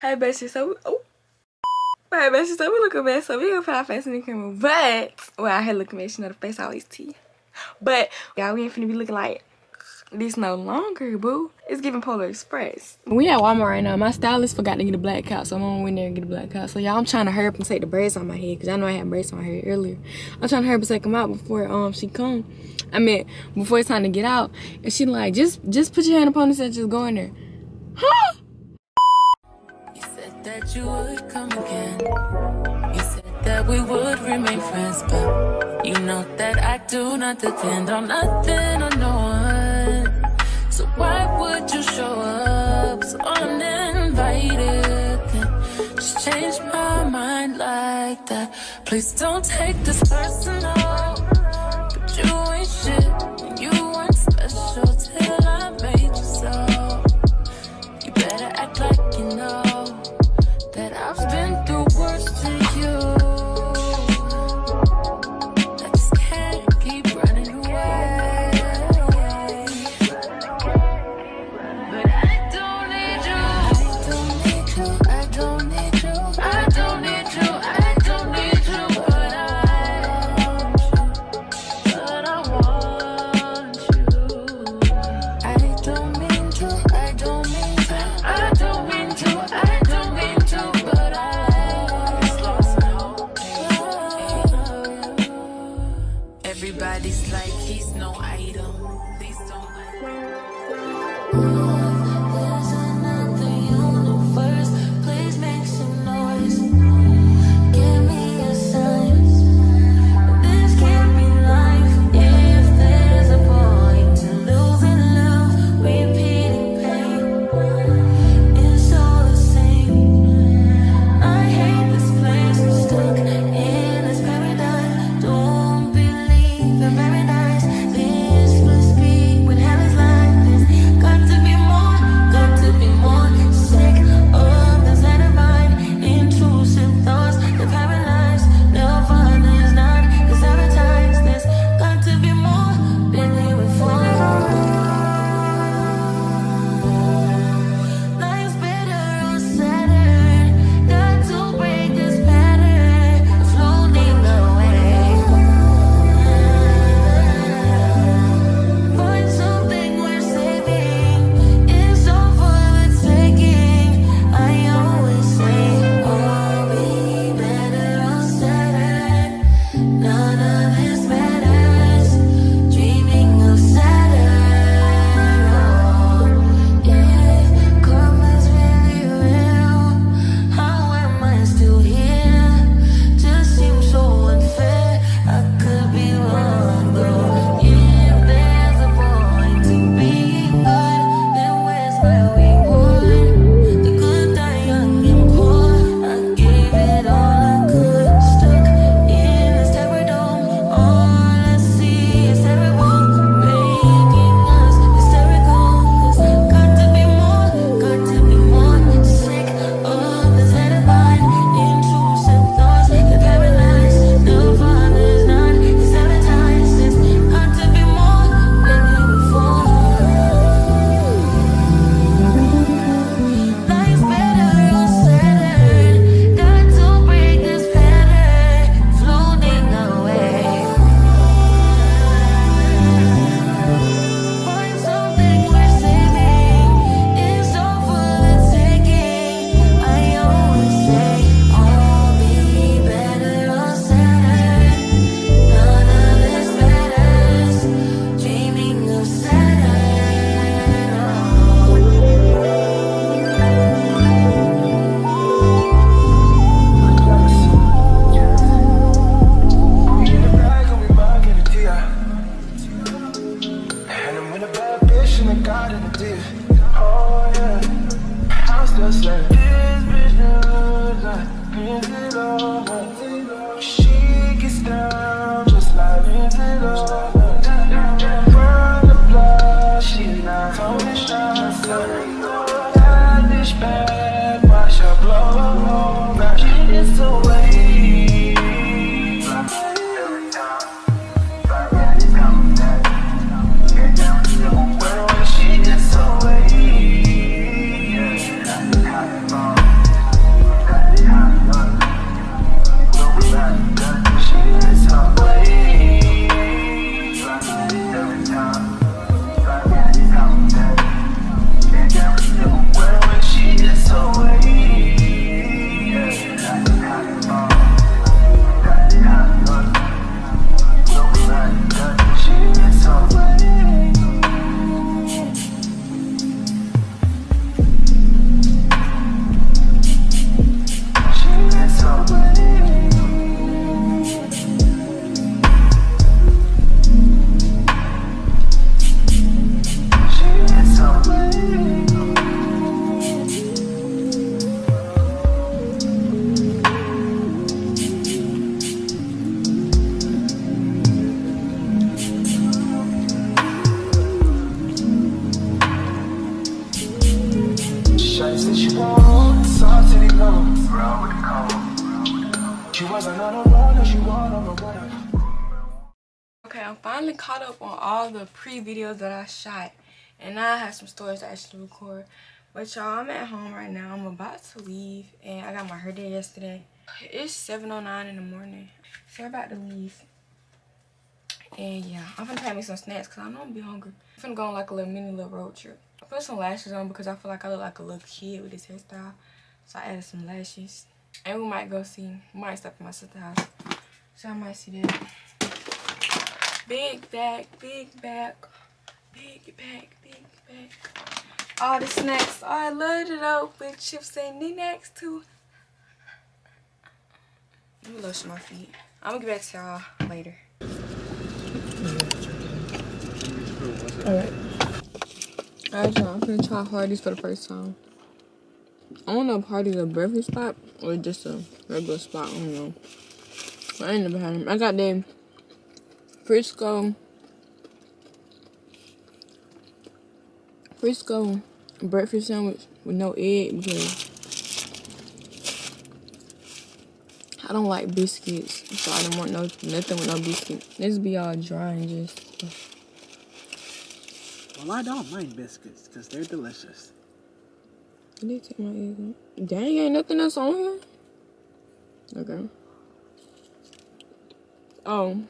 Hey, bestie, so we, oh. Hey, bestie, so we looking bad, so we gonna put our face in the camera. But, well, I had looking bad, you know, the face always tea. But, y'all, we ain't finna be looking like this no longer, boo. It's giving Polar Express. We at Walmart right now. My stylist forgot to get a black cut, so I'm gonna win there and get a black cut. So y'all, I'm trying to hurry up and take the braids on my head, because I know I had braids on my hair earlier. I'm trying to hurry up and take them out before um she come. I mean, before it's time to get out. And she like, just just put your hand upon this and just go in there. Huh? That you would come again. You said that we would remain friends, but you know that I do not depend on nothing or no one. So why would you show up so uninvited? Just change my mind like that. Please don't take this personal. But you ain't shit. You weren't special till the pre-videos that I shot. And I have some stories to actually record. But y'all, I'm at home right now. I'm about to leave. And I got my hair day yesterday. It's 7.09 in the morning. So I'm about to leave. And yeah, I'm gonna pack me some snacks because I know I'm gonna be hungry. I'm gonna go on like a little mini little road trip. I put some lashes on because I feel like I look like a little kid with this hairstyle. So I added some lashes. And we might go see, we might stop at my sister's house. So I might see that. Big bag, big bag, big bag, big bag. All the snacks, I love it though with chips and knickknacks too. Let me lotion my feet. I'm gonna get back to y'all later. Alright. Alright, y'all. I'm gonna try Hardee's for the first time. I don't know if Hardee's a breakfast spot or just a regular spot. I don't know. I ain't never had them. I got them Frisco. Frisco breakfast sandwich with no egg because I don't like biscuits, so I don't want no nothing with no biscuit. This be all dry and just. Well, I don't mind biscuits because they're delicious. Did they take my egg out. Dang, ain't nothing else on here. Okay. Oh.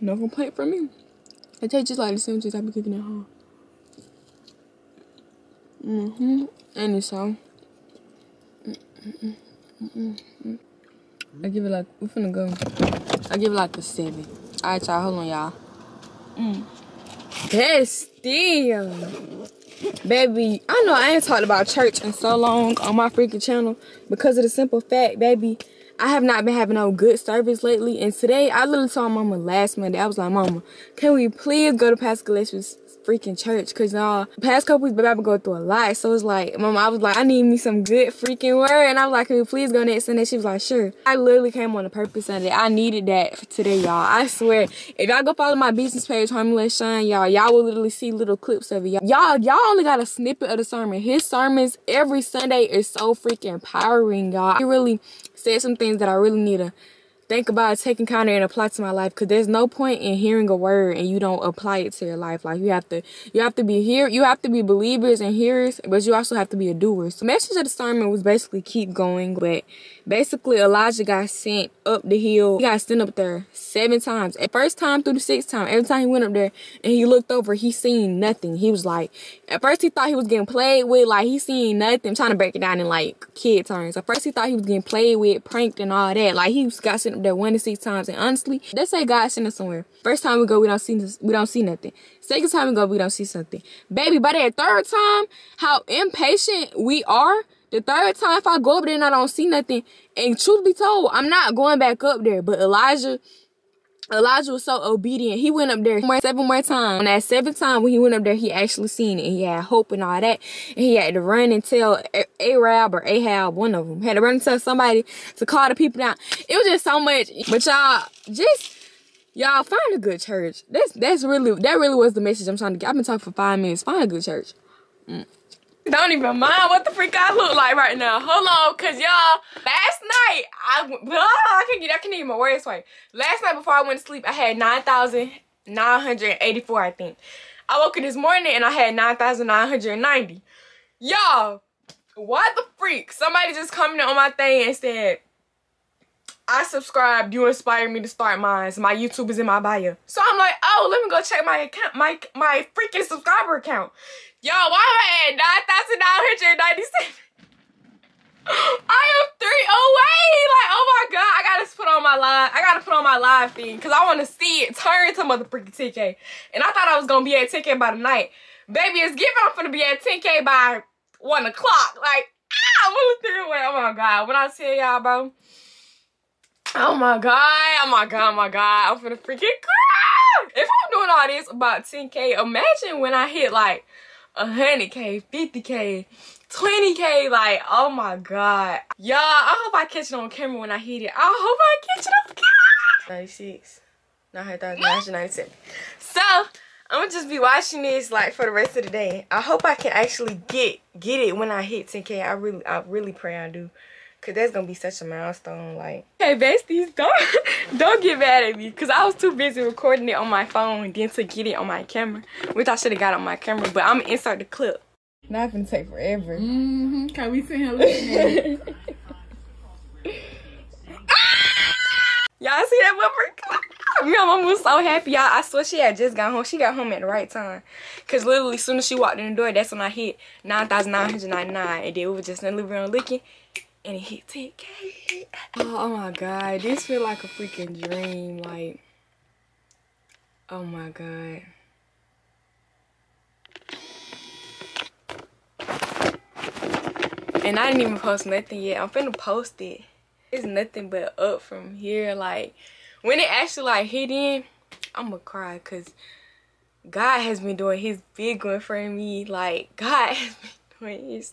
No complaint from me. It tastes just like the sandwiches I be cooking at home. Mm-hmm. And it's all. I give it like, we finna go. I give it like a seven. Alright, y'all, hold on, y'all. Mm. Bestie. Baby, I know I ain't talked about church in so long on my freaking channel because of the simple fact, baby, I have not been having no good service lately. And today, I literally told mama last Monday, I was like, mama, can we please go to Pastor Gillespie's freaking church because y'all past couple weeks baby I've been going through a lot. So it's like mama I was like I need me some good freaking word. And I was like can we please go next Sunday? She was like sure. I literally came on a purpose Sunday. I needed that for today y'all. I swear if y'all go follow my business page Harmless Shine y'all y'all will literally see little clips of it. Y'all y'all only got a snippet of the sermon. His sermons every Sunday is so freaking empowering y'all. He really said some things that I really need to think about taking counter and apply to my life because there's no point in hearing a word and you don't apply it to your life. Like you have to you have to be here you have to be believers and hearers but you also have to be a doer. So message of the sermon was basically keep going but basically elijah got sent up the hill. He got sent up there seven times. At first time through the sixth time every time he went up there and he looked over he seen nothing. He was like at first he thought he was getting played with like he seen nothing. Trying to break it down in like kid terms. At first he thought he was getting played with pranked and all that. Like he was got sent up there one to six times. And honestly they say god sent us somewhere. First time we go we don't see this we don't see nothing. Second time we go we don't see something. Baby by that third time how impatient we are the third time if I go up there and I don't see nothing, and truth be told, I'm not going back up there. But Elijah, Elijah was so obedient. He went up there seven more times. And that seventh time when he went up there, he actually seen it. He had hope and all that. And he had to run and tell Arab or Ahab, one of them, had to run and tell somebody to call the people down. It was just so much. But y'all, just y'all find a good church. That's that's really that really was the message I'm trying to get. I've been talking for five minutes. Find a good church. Mm. Don't even mind what the freak I look like right now. Hold on, cause y'all, last night I oh, I can't get I can't even my words right. Last night before I went to sleep, I had nine thousand nine hundred eighty four. I think. I woke up this morning and I had nine thousand nine hundred ninety. Y'all, what the freak? Somebody just commented on my thing and said. I subscribed. You inspired me to start mine. My YouTube is in my bio. So I'm like, oh, let me go check my account, my my freaking subscriber account. Yo, why am I at 9,997? I am three away. Like, oh my god, I gotta put on my live. I gotta put on my live thing because I want to see it turn to motherfucking 10k. And I thought I was gonna be at 10k by the night. Baby, it's giving. I'm gonna be at 10k by one o'clock. Like, ah, I'm three away. Oh my god, when I tell y'all, bro. Oh my god, oh my god, oh my god, I'm gonna freaking cry. If I'm doing all this about 10k, imagine when I hit like 100k, 50k, 20k, like, oh my god. Y'all, I hope I catch it on camera when I hit it. I hope I catch it on camera. 96, 997. So, I'm gonna just be watching this like for the rest of the day. I hope I can actually get get it when I hit 10k. I really I really pray I do. Cause that's gonna be such a milestone. Like, hey besties, don't don't get mad at me. Cause I was too busy recording it on my phone then to get it on my camera, which I should have got on my camera. But I'm gonna insert the clip. Not gonna take forever. Mm-hmm. Can we see him looking? Y'all see that motherfucker? My mom was so happy, y'all. I swear she had just got home. She got home at the right time. Cause literally, as soon as she walked in the door, that's when I hit 9,999. And then we were just in the living room looking. And it hit 10K. Oh, my God. This feel like a freaking dream. Like, oh my God. And I didn't even post nothing yet. I'm finna post it it's nothing but up from here like when it actually like hit in i'm gonna cry because god has been doing his big one for me like god has been doing his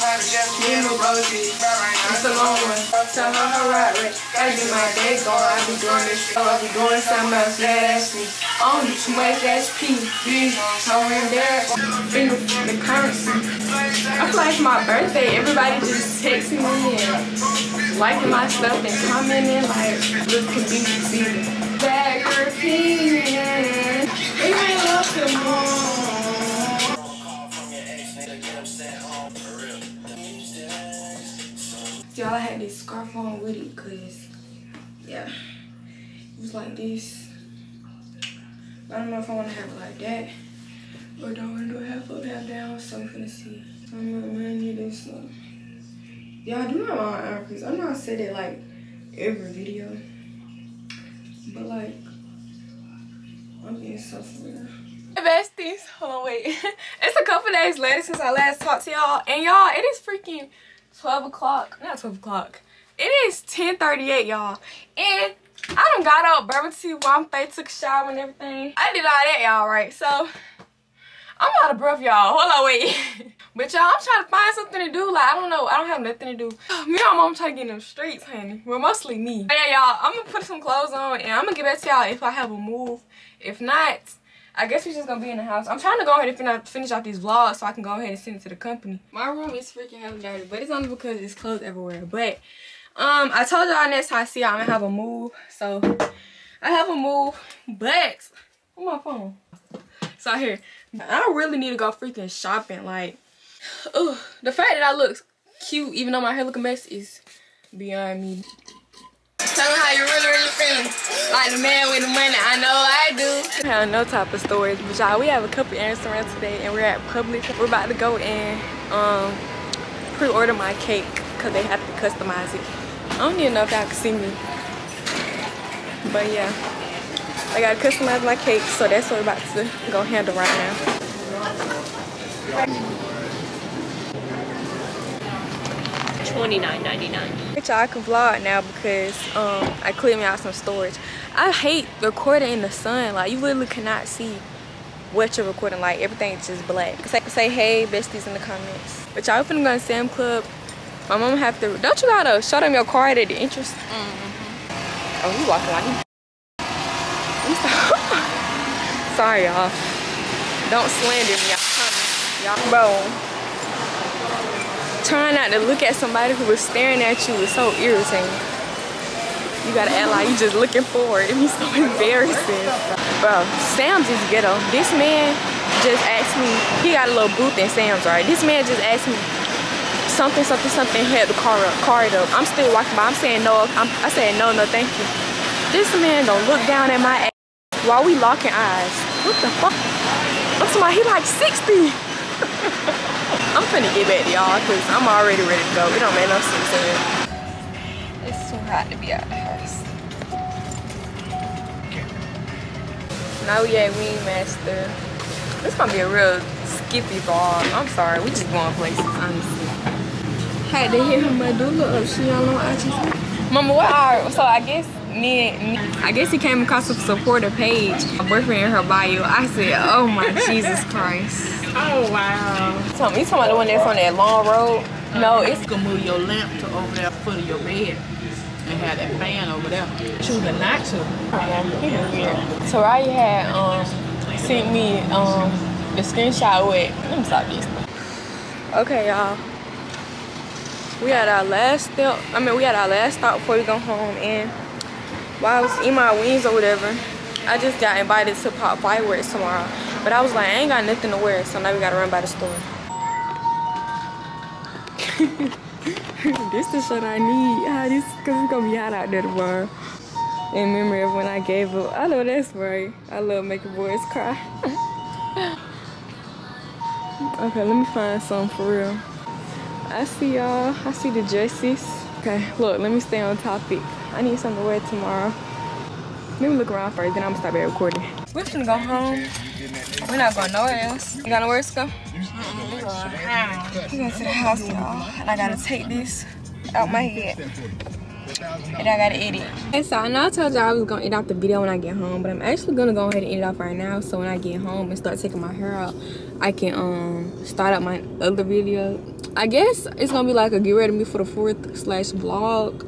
Little rosy, it's a long one. Tell her her right way. Gotta get my day going. I be doing this shit. I be doing something else. Yeah, that's me. I don't do too much. That's P. B. So there, in the currency. I feel like my birthday, everybody just texting me and liking my stuff and commenting like, look convenient season. Back repeating. We may love them more. Y'all, I had this scarf on with it because, yeah, it was like this. I don't know if I want to have it like that or don't want to do a half up, half down, so I'm gonna see. I'm gonna need this one. Y'all do not my because I'm not saying it like every video, but like, I'm being so for real. Besties, hold on, wait. it's a couple days later since I last talked to y'all, and y'all, it is freaking 12 o'clock. Not 12 o'clock. It is 10.38, y'all. And I done got up, bourbon tea, warm face, took a shower and everything. I did all that, y'all, right? So, I'm out of breath, y'all. Hold on, wait. but y'all, I'm trying to find something to do. Like, I don't know. I don't have nothing to do. Me and my mom trying to get in the streets, honey. Well, mostly me. But yeah, y'all, I'm going to put some clothes on and I'm going to get back to y'all if I have a move. If not, I guess we're just gonna be in the house. I'm trying to go ahead and fin finish out these vlogs so I can go ahead and send it to the company. My room is freaking hella dirty, but it's only because it's clothes everywhere. But um, I told y'all next time I see y'all, I'm gonna have a move. So I have a move, but on my phone. So here, I really need to go freaking shopping. Like, ugh, the fact that I look cute, even though my hair look a mess, is beyond me. Tell me how you really, really feeling. Like the man with the money, I know I do. I have no type of storage, but y'all, we have a couple errands run today, and we're at Publix. We're about to go and um, pre-order my cake, because they have to customize it. I don't even know if y'all can see me. But yeah, I gotta customize my cake, so that's what we're about to go handle right now. $29.99. Y'all can vlog now because um, I cleared me out some storage. I hate recording in the sun. Like, you literally cannot see what you're recording. Like, everything's just black. Say, say hey, besties in the comments. But y'all finna go to Sam Club. My mom have to, don't you gotta show them your card at the entrance? Mm -hmm. Oh, you walking like Sorry, y'all. Don't slander me, y'all. Y'all, bro trying not to look at somebody who was staring at you is so irritating. You gotta act like you just looking forward. It be so embarrassing. Bro, Sam's is ghetto. This man just asked me, he got a little booth in Sam's, right? This man just asked me something, something, something, had the car up, car it up. I'm still walking by, I'm saying no, I'm, I said no, no, thank you. This man don't look down at my ass while we locking eyes. What the fuck? To my, he like 60. I'm finna get back to y'all because I'm already ready to go. It don't make no sense in It's too hot to be out the house. Now we at Wingmaster. This gonna be a real skippy vlog. I'm sorry, we just going places, honestly. Had to hit her medulla up. She on IG. Mama, what are, so I guess me, me, I guess he came across a supporter page. My boyfriend in her bio. I said, oh my Jesus Christ. Oh wow. So you talking about the one that's on that long road? No, it's You can move your lamp to over there foot of your bed and have that fan over there. Choosing not to. Soraya had um sent me um the screenshot with let me stop this. Okay, y'all. We had our last step. I mean, we had our last stop before we go home, and while I was eating my wings or whatever, I just got invited to pop fireworks tomorrow. But I was like, I ain't got nothing to wear, so now we gotta run by the store. this the shirt I need. Ah, this cause it's gonna be hot out there tomorrow. In memory of when I gave up. I know that's right. I love making boys cry. okay, let me find some for real. I see y'all. I see the dresses. Okay, look, let me stay on topic. I need something to wear tomorrow. Let me look around first, then I'm gonna stop recording. We're gonna go home. We're not going nowhere else. You got nowhere else to go? We're going to the house, y'all. And I gotta take this out my head. And I gotta eat it. And so I know I told y'all I was gonna eat off the video when I get home, but I'm actually gonna go ahead and eat it off right now. So when I get home and start taking my hair out, I can um start up my other video. I guess it's gonna be like a get ready me for the fourth slash vlog.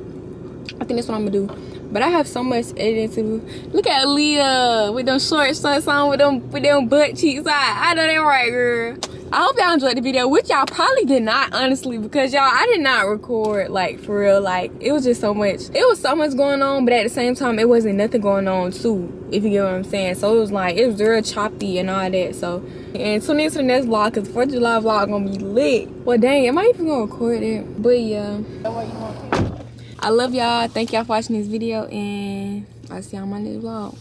I think that's what I'm gonna do. But I have so much editing to do. Look at Leah with them short shorts on with them with them butt cheeks. I, I know that right, girl. I hope y'all enjoyed the video, which y'all probably did not, honestly, because y'all, I did not record, like, for real. Like, it was just so much. It was so much going on, but at the same time, it wasn't nothing going on, too, if you get what I'm saying. So, it was like, it was real choppy and all that, so. And tune in to the next vlog, because 4th of July vlog gonna be lit. Well, dang, am I even gonna record it? But, yeah. I love y'all. Thank y'all for watching this video, and I'll see y'all on my next vlog.